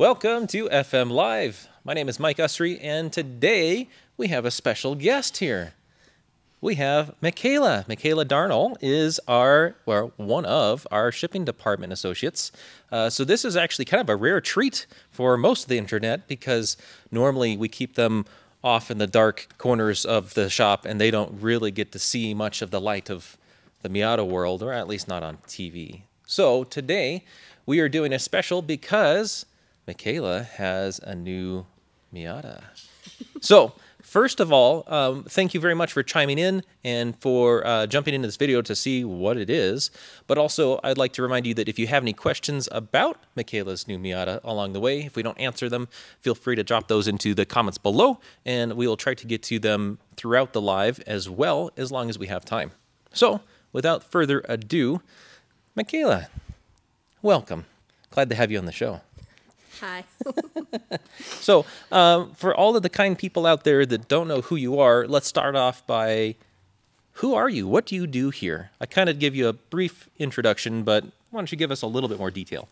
Welcome to FM Live. My name is Mike Usrey, and today we have a special guest here. We have Makayla. Makayla Darnell is our, well, one of our shipping department associates. Uh, so this is actually kind of a rare treat for most of the internet because normally we keep them off in the dark corners of the shop and they don't really get to see much of the light of the Miata world, or at least not on TV. So today we are doing a special because Makayla has a new Miata. so, first of all, um, thank you very much for chiming in and for uh, jumping into this video to see what it is. But also, I'd like to remind you that if you have any questions about Makayla's new Miata along the way, if we don't answer them, feel free to drop those into the comments below, and we will try to get to them throughout the live as well, as long as we have time. So, without further ado, Makayla, welcome. Glad to have you on the show. Hi. So, um, for all of the kind people out there that don't know who you are, let's start off by who are you? What do you do here? I kind of give you a brief introduction, but why don't you give us a little bit more detail?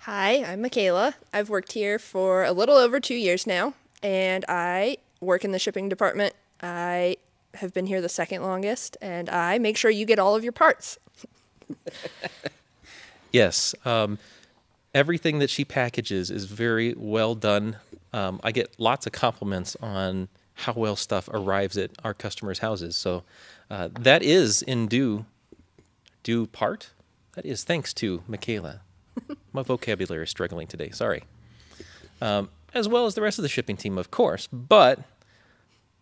Hi, I'm Makayla. I've worked here for a little over two years now, and I work in the shipping department. I have been here the second longest, and I make sure you get all of your parts. Yes, um, everything that she packages is very well done. Um, I get lots of compliments on how well stuff arrives at our customers' houses. So uh, that is in due due part. That is thanks to Makayla. My vocabulary is struggling today. Sorry. Um, as well as the rest of the shipping team, of course. But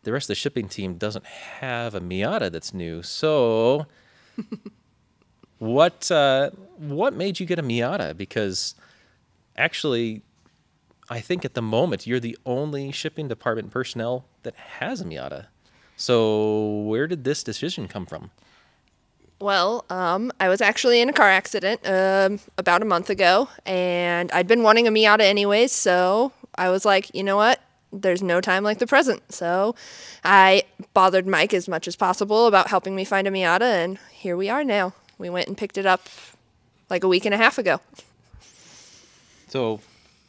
the rest of the shipping team doesn't have a Miata that's new. So what uh, what made you get a Miata? Because actually, I think at the moment you're the only shipping department personnel that has a Miata. So where did this decision come from? Well, um, I was actually in a car accident um, about a month ago, and I'd been wanting a Miata anyways, so I was like, you know what? There's no time like the present. So I bothered Mike as much as possible about helping me find a Miata, and here we are now. We went and picked it up like a week and a half ago. So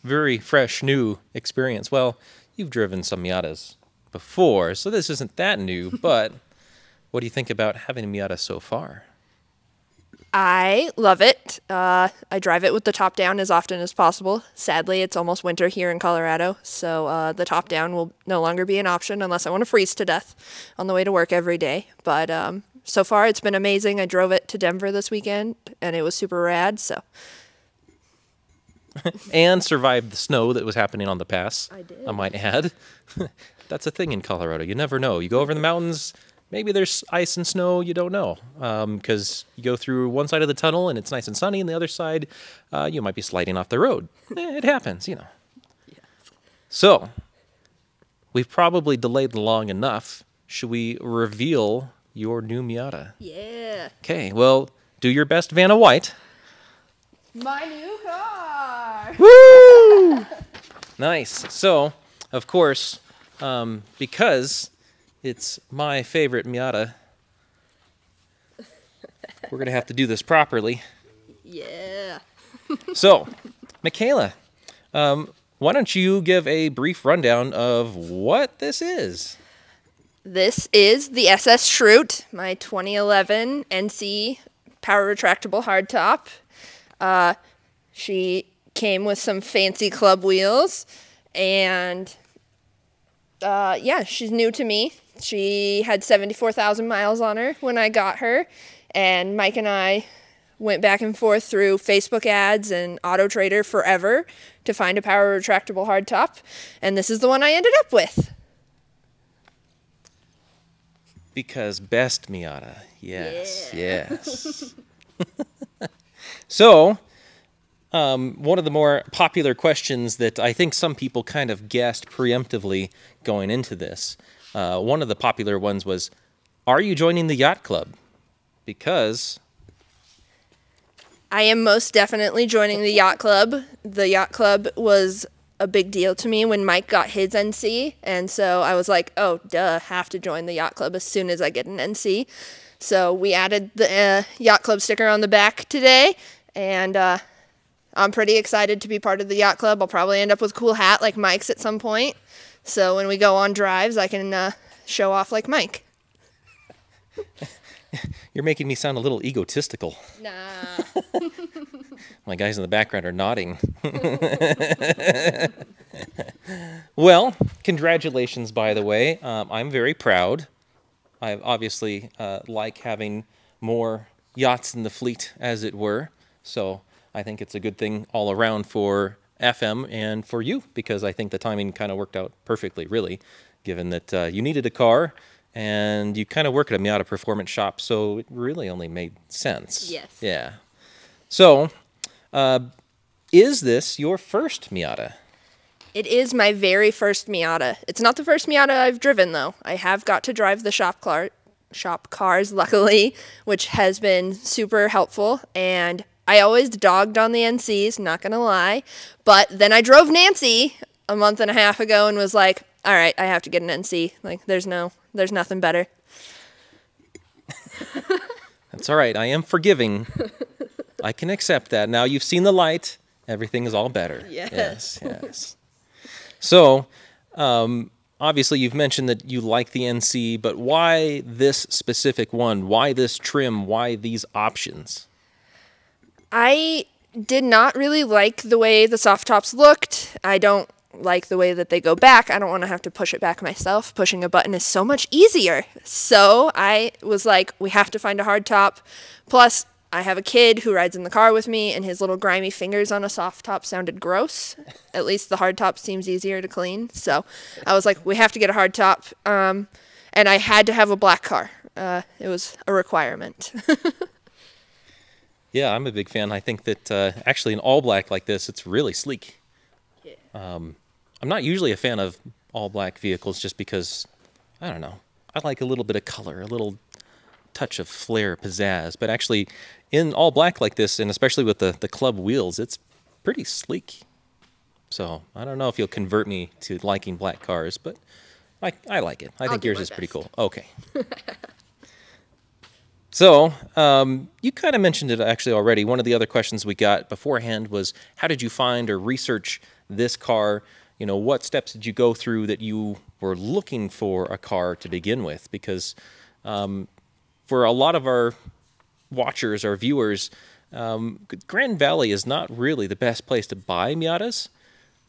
very fresh, new experience. Well, you've driven some Miatas before, so this isn't that new. But what do you think about having a Miata so far? I love it. Uh, I drive it with the top down as often as possible. Sadly, it's almost winter here in Colorado, so uh, the top down will no longer be an option unless I want to freeze to death on the way to work every day. But um, so far, it's been amazing. I drove it to Denver this weekend, and it was super rad. So and survived the snow that was happening on the pass. I did. I might add. That's a thing in Colorado. You never know. You go over the mountains, maybe there's ice and snow. You don't know because you go through one side of the tunnel and it's nice and sunny, and the other side, uh, you might be sliding off the road. Eh, it happens, you know. So, we've probably delayed long enough. Should we reveal your new Miata? yeah, Okay. Well, do your best, Vanna White. my new car. Woo! nice. So, of course, um, because it's my favorite Miata, we're gonna have to do this properly. Yeah. So, Makayla, um, why don't you give a brief rundown of what this is? This is the SS Shroot, my 2011 NC power retractable hardtop. Uh, she came with some fancy club wheels, and uh, yeah, she's new to me. She had 74,000 miles on her when I got her, and Mike and I went back and forth through Facebook ads and Auto Trader forever to find a power retractable hardtop, and this is the one I ended up with. Because best Miata. Yes, yes. so, um, one of the more popular questions that I think some people kind of guessed preemptively going into this, uh, one of the popular ones was, Are you joining the yacht club? Because, I am most definitely joining the yacht club. The yacht club was a big deal to me when Mike got his NC, and so I was like, "Oh, duh, have to join the yacht club as soon as I get an NC." So we added the uh, yacht club sticker on the back today, and uh, I'm pretty excited to be part of the yacht club. I'll probably end up with a cool hat like Mike's at some point. So when we go on drives, I can uh, show off like Mike. You're making me sound a little egotistical. Nah. My guys in the background are nodding. well, congratulations, by the way. Um, I'm very proud. I obviously uh, like having more yachts in the fleet, as it were. So I think it's a good thing all around for FM and for you because I think the timing kind of worked out perfectly, really, given that uh, you needed a car and you kind of work at a Miata performance shop, so it really only made sense. Yes. Yeah. So, uh, is this your first Miata? It is my very first Miata. It's not the first Miata I've driven though. I have got to drive the shop car, shop cars luckily, which has been super helpful and I always dogged on the NCs, not going to lie. But then I drove Nancy a month and a half ago and was like, "All right, I have to get an NC. Like there's no there's nothing better." That's all right. I am forgiving. I can accept that. Now you've seen the light. Everything is all better. Yes. Yes. Yes. so, um, obviously, you've mentioned that you like the NC, but why this specific one? Why this trim? Why these options? I did not really like the way the soft tops looked. I don't like the way that they go back. I don't want to have to push it back myself. Pushing a button is so much easier. So I was like, we have to find a hard top. Plus, I have a kid who rides in the car with me, and his little grimy fingers on a soft top sounded gross. At least the hard top seems easier to clean. So I was like, we have to get a hard top. Um, and I had to have a black car. Uh, it was a requirement. Yeah, I'm a big fan. I think that uh, actually in all black like this, it's really sleek. Um, I'm not usually a fan of all black vehicles just because, I don't know, I like a little bit of color, a little touch of flair, pizzazz. But actually, in all black like this, and especially with the, the club wheels, it's pretty sleek. So I don't know if you'll convert me to liking black cars, but I, I like it. I I'll think yours is pretty cool. Okay. So, um, you kind of mentioned it actually already. One of the other questions we got beforehand was how did you find or research this car? You know, what steps did you go through that you were looking for a car to begin with? Because um, for a lot of our watchers, our viewers, um, Grand Valley is not really the best place to buy Miatas.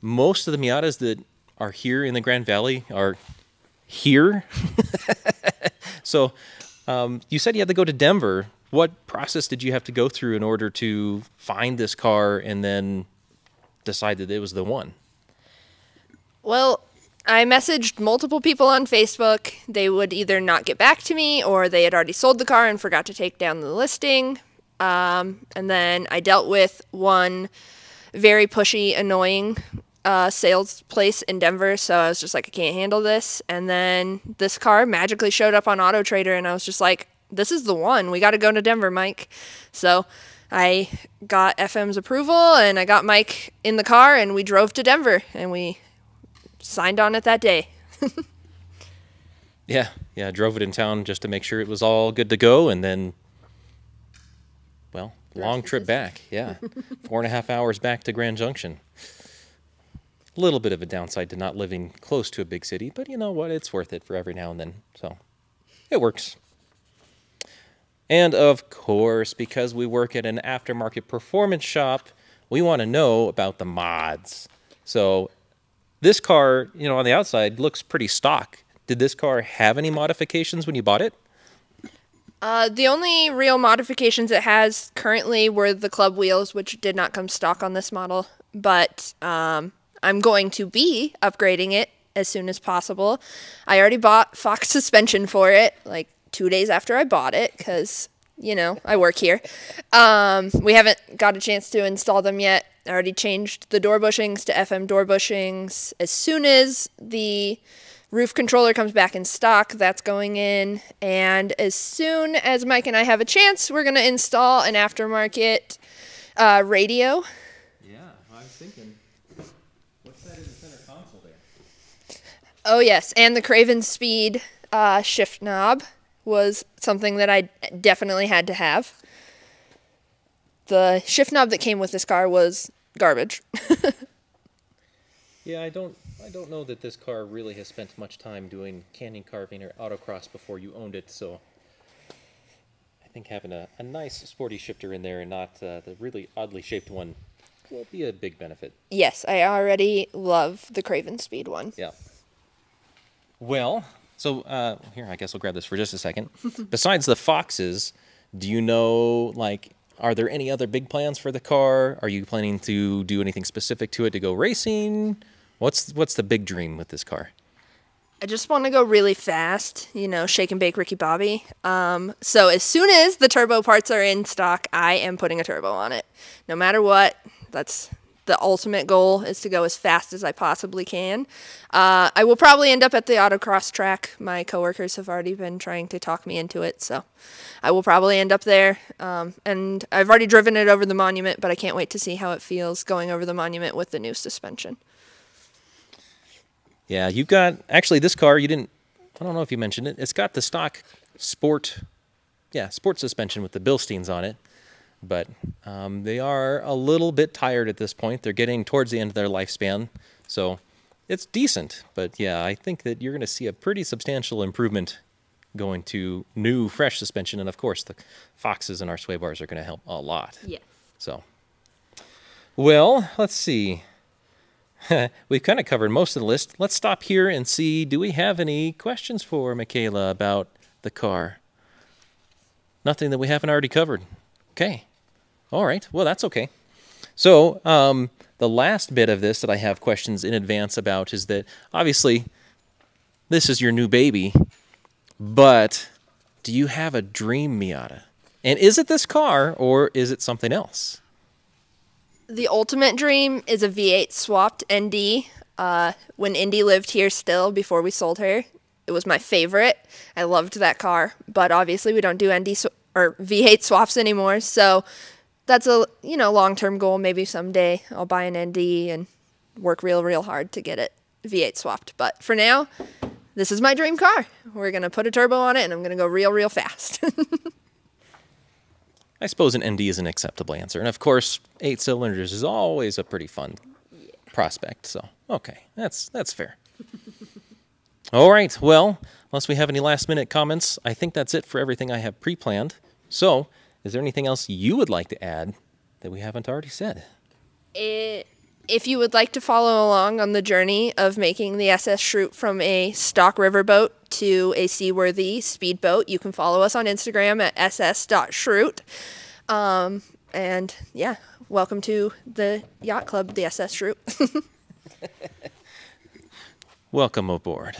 Most of the Miatas that are here in the Grand Valley are here. so, um, you said you had to go to Denver. What process did you have to go through in order to find this car and then decide that it was the one? Well, I messaged multiple people on Facebook. They would either not get back to me or they had already sold the car and forgot to take down the listing. Um, and then I dealt with one very pushy, annoying uh, sales place in Denver. So I was just like, I can't handle this. And then this car magically showed up on Auto Trader, and I was just like, this is the one. We got to go to Denver, Mike. So I got FM's approval and I got Mike in the car, and we drove to Denver and we signed on it that day. Yeah, yeah, I drove it in town just to make sure it was all good to go, and then, well, long trip back. Yeah, four and a half hours back to Grand Junction. A little bit of a downside to not living close to a big city, but you know what? It's worth it for every now and then. So it works. And of course, because we work at an aftermarket performance shop, we want to know about the mods. So this car, you know, on the outside looks pretty stock. Did this car have any modifications when you bought it? Uh, the only real modifications it has currently were the club wheels, which did not come stock on this model. But um, I'm going to be upgrading it as soon as possible. I already bought Fox suspension for it, like two days after I bought it, because you know I work here. Um, we haven't got a chance to install them yet. I already changed the door bushings to FM door bushings. As soon as the roof controller comes back in stock, that's going in. And as soon as Mike and I have a chance, we're going to install an aftermarket uh, radio. Yeah, I was thinking, what's that in the center console there? Oh, yes. And the Craven Speed uh, shift knob was something that I definitely had to have. The shift knob that came with this car was garbage. Yeah, I don't I don't know that this car really has spent much time doing canyon carving or autocross before you owned it, so I think having a, a nice sporty shifter in there and not uh, the really oddly shaped one will be a big benefit. yes, I already love the Craven Speed one. Yeah. Well, so uh, here, I guess I'll grab this for just a second. Besides the foxes, do you know, like, are there any other big plans for the car? Are you planning to do anything specific to it to go racing? What's what's the big dream with this car? I just want to go really fast, you know, shake and bake Ricky Bobby. Um, so as soon as the turbo parts are in stock, I am putting a turbo on it. No matter what, that's the ultimate goal is to go as fast as I possibly can. Uh, I will probably end up at the autocross track. My coworkers have already been trying to talk me into it, so I will probably end up there. Um, and I've already driven it over the monument, but I can't wait to see how it feels going over the monument with the new suspension. Yeah, you've got actually this car. You didn't. I don't know if you mentioned it. It's got the stock sport, yeah, sport suspension with the Bilsteins on it. But um, they are a little bit tired at this point. They're getting towards the end of their lifespan, so it's decent. But yeah, I think that you're going to see a pretty substantial improvement going to new, fresh suspension, and of course the Foxes and our sway bars are going to help a lot. Yeah. So, well, let's see. We've kind of covered most of the list. Let's stop here and see do we have any questions for Makayla about the car? Nothing that we haven't already covered. Okay. All right. Well, that's okay. So, um, the last bit of this that I have questions in advance about is that obviously this is your new baby, but do you have a dream Miata? And is it this car or is it something else? The ultimate dream is a V8 swapped ND. Uh, when Indy lived here still before we sold her, it was my favorite. I loved that car, but obviously we don't do ND sw- or V8 swaps anymore. So that's a you know long term goal. Maybe someday I'll buy an ND and work real real hard to get it V8 swapped. But for now, this is my dream car. We're gonna put a turbo on it, and I'm gonna go real real fast. I suppose an ND is an acceptable answer. And of course, eight cylinders is always a pretty fun prospect. So, okay, that's that's fair. All right. Well, unless we have any last minute comments, I think that's it for everything I have pre-planned. So, is there anything else you would like to add that we haven't already said? it, if you would like to follow along on the journey of making the SS Shroot from a stock riverboat to a seaworthy speedboat, you can follow us on Instagram at ss.shroot. Um, and yeah, welcome to the yacht club, the SS Shroot. Welcome aboard.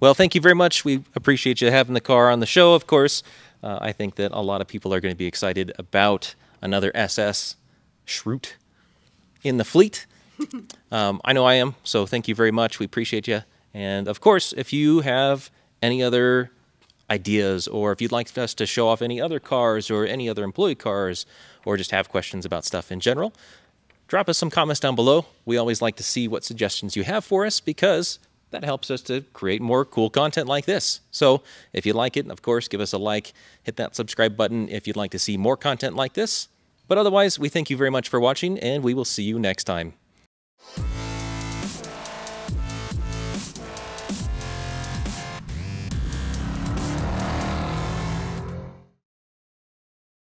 Well, thank you very much. We appreciate you having the car on the show, of course. Uh, I think that a lot of people are going to be excited about another SS Shroot in the fleet. Um, I know I am, so thank you very much. We appreciate you. And of course, if you have any other ideas or if you'd like us to show off any other cars or any other employee cars or just have questions about stuff in general, drop us some comments down below. We always like to see what suggestions you have for us because that helps us to create more cool content like this. So if you like it, of course, give us a like, hit that subscribe button if you'd like to see more content like this. But otherwise, we thank you very much for watching, and we will see you next time.